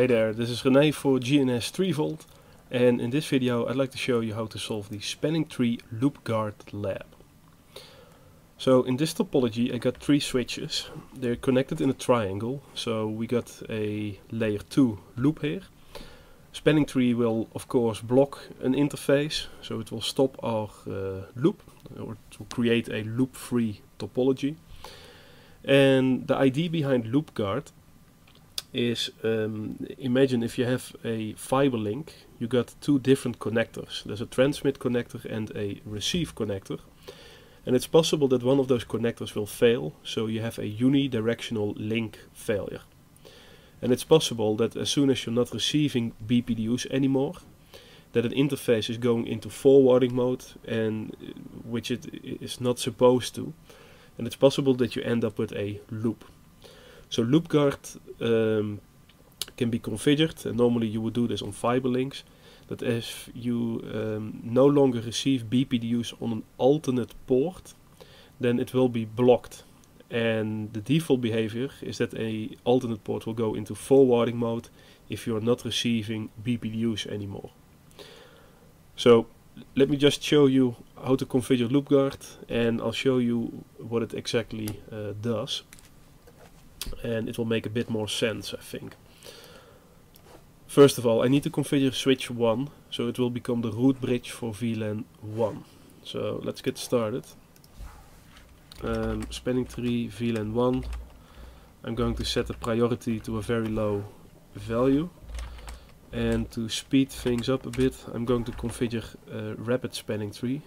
Hey there, this is René for GNS3Vault and in this video I'd like to show you how to solve the spanning tree loop guard lab. So in this topology I got three switches. They're connected in a triangle, so we got a layer 2 loop here. Spanning tree will of course block an interface, so it will stop our uh, loop or to create a loop-free topology. And the idea behind loop guard is um, imagine if you have a fiber link, you got two different connectors. There's a transmit connector and a receive connector. And it's possible that one of those connectors will fail, so you have a unidirectional link failure. And it's possible that as soon as you're not receiving BPDUs anymore, that an interface is going into forwarding mode, and which it is not supposed to. And it's possible that you end up with a loop. So LoopGuard um, can be configured, and normally you would do this on fiber links, that if you um, no longer receive BPDUs on an alternate port, then it will be blocked. And the default behavior is that a alternate port will go into forwarding mode if you are not receiving BPDUs anymore. So let me just show you how to configure LoopGuard and I'll show you what it exactly uh, does and it will make a bit more sense I think. First of all I need to configure switch 1 so it will become the root bridge for VLAN 1. So let's get started. Um, spanning tree VLAN 1 I'm going to set the priority to a very low value and to speed things up a bit I'm going to configure a rapid spanning tree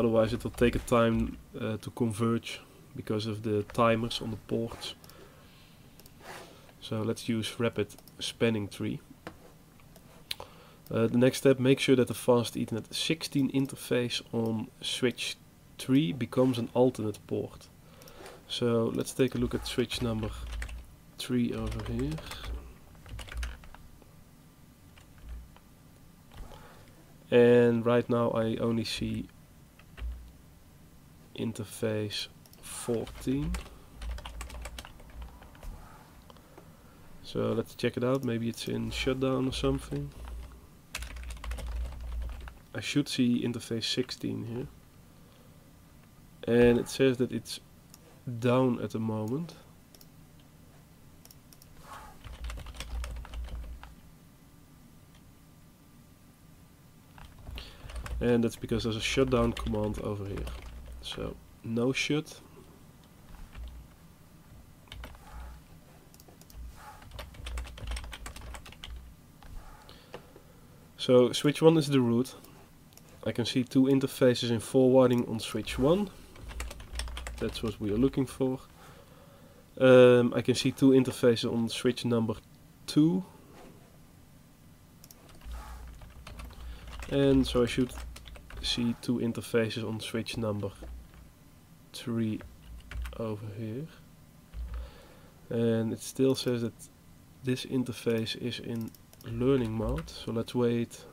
otherwise it will take a time uh, to converge because of the timers on the ports. So let's use rapid spanning tree. Uh, the next step make sure that the fast ethernet 16 interface on switch 3 becomes an alternate port. So let's take a look at switch number 3 over here. And right now I only see interface 14 so let's check it out. Maybe it's in shutdown or something. I should see interface 16 here. And it says that it's down at the moment. And that's because there's a shutdown command over here so no shut. So switch 1 is the root. I can see two interfaces in forwarding on switch 1. That's what we are looking for. Um, I can see two interfaces on switch number 2. And so I should see two interfaces on switch number 3 over here. And it still says that this interface is in learning mode. So let's wait.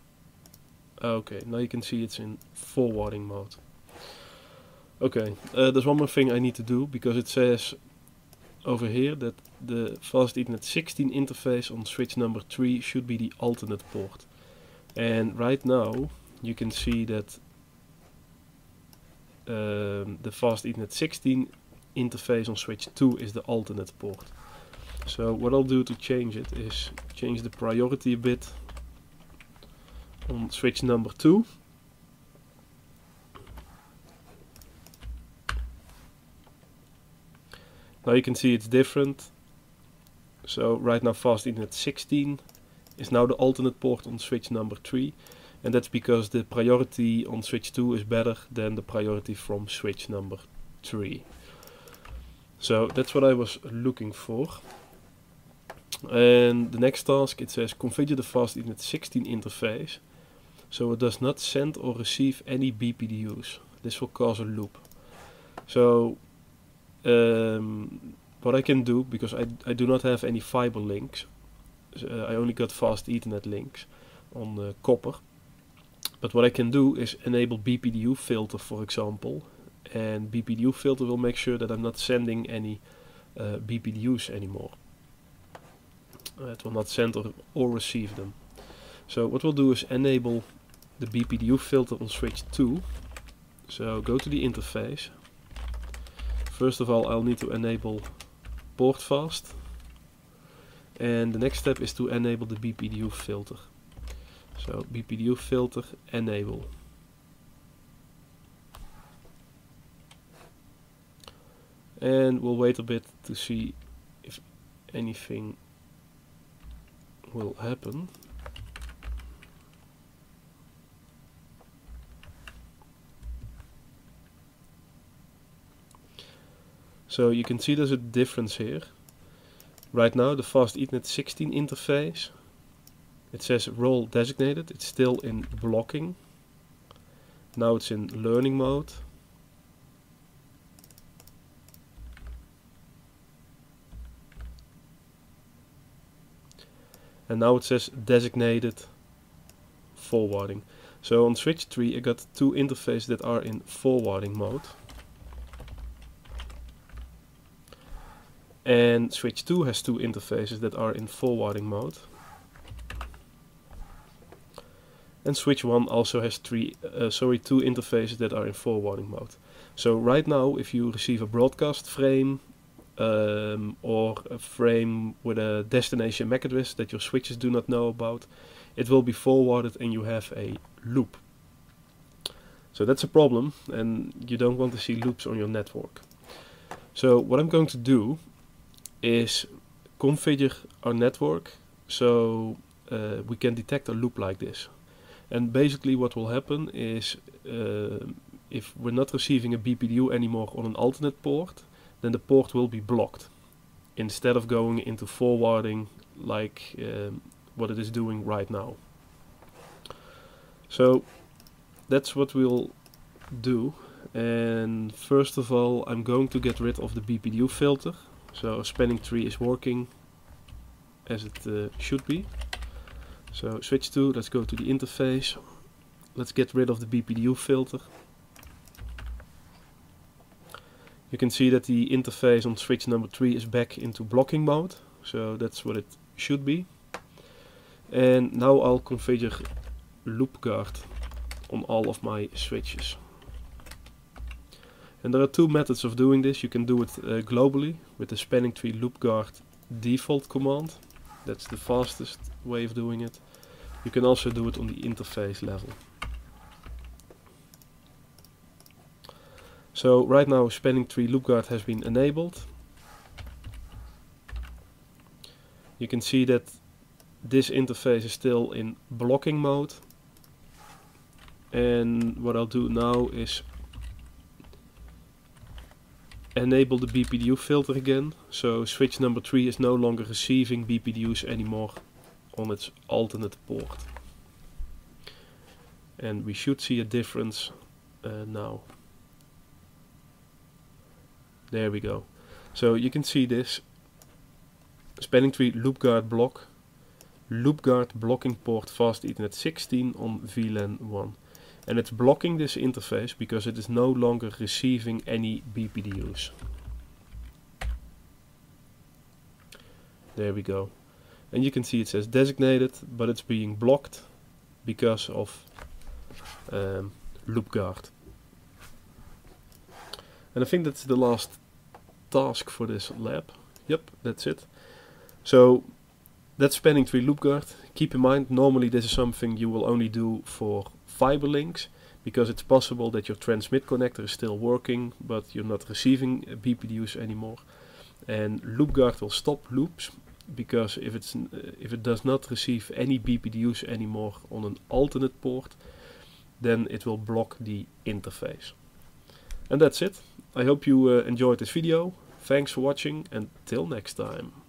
Okay. Now you can see it's in forwarding mode. Okay. Uh, there's one more thing I need to do because it says over here that the fast ethernet 16 interface on switch number 3 should be the alternate port. And right now you can see that um, the fast Ethernet 16 interface on switch 2 is the alternate port. So what I'll do to change it is change the priority a bit on switch number 2. Now you can see it's different. So right now fast Ethernet 16 is now the alternate port on switch number 3 and that's because the priority on switch 2 is better than the priority from switch number 3 so that's what I was looking for. And the next task it says configure the fast ethernet 16 interface so it does not send or receive any BPDUs this will cause a loop. So um, what I can do because I, I do not have any fiber links uh, I only got fast ethernet links on uh, copper but what I can do is enable BPDU filter for example and BPDU filter will make sure that I'm not sending any uh, BPDUs anymore. It will not send or, or receive them. So what we'll do is enable the BPDU filter on switch 2. So go to the interface. First of all I'll need to enable port fast. And the next step is to enable the BPDU filter. So BPDU filter enable. And we'll wait a bit to see if anything will happen. So you can see there's a difference here. Right now the Fast Ethernet 16 interface, it says role designated, it's still in blocking. Now it's in learning mode. And now it says designated forwarding. So on switch 3 I got two interfaces that are in forwarding mode. And switch 2 has two interfaces that are in forwarding mode. And switch 1 also has three, uh, sorry, two interfaces that are in forwarding mode. So right now, if you receive a broadcast frame um, or a frame with a destination MAC address that your switches do not know about, it will be forwarded and you have a loop. So that's a problem and you don't want to see loops on your network. So what I'm going to do is configure our network so uh, we can detect a loop like this. And basically what will happen is uh, if we're not receiving a BPDU anymore on an alternate port, then the port will be blocked instead of going into forwarding like um, what it is doing right now. So that's what we'll do and first of all I'm going to get rid of the BPDU filter so spanning tree is working as it uh, should be. So switch to, let's go to the interface. Let's get rid of the BPDU filter. You can see that the interface on switch number 3 is back into blocking mode. So that's what it should be. And now I'll configure loop guard on all of my switches. And there are two methods of doing this. You can do it uh, globally with the spanning tree loop guard default command. That's the fastest way of doing it. You can also do it on the interface level. So right now spanning tree loop guard has been enabled. You can see that this interface is still in blocking mode. And what I'll do now is enable the BPDU filter again. So switch number 3 is no longer receiving BPDUs anymore on its alternate port. And we should see a difference uh, now. There we go. So you can see this spanning tree loop guard block, loop guard blocking port fast ethernet 16 on VLAN 1 and it's blocking this interface because it is no longer receiving any BPDUs. There we go. And you can see it says designated, but it's being blocked because of um, loop guard. And I think that's the last task for this lab. Yep, that's it. So that's spanning tree loop guard. Keep in mind, normally this is something you will only do for fiber links because it's possible that your transmit connector is still working but you're not receiving BPDUs anymore. And loopguard will stop loops because if it's uh, if it does not receive any BPDUs anymore on an alternate port then it will block the interface. And that's it. I hope you uh, enjoyed this video. Thanks for watching and till next time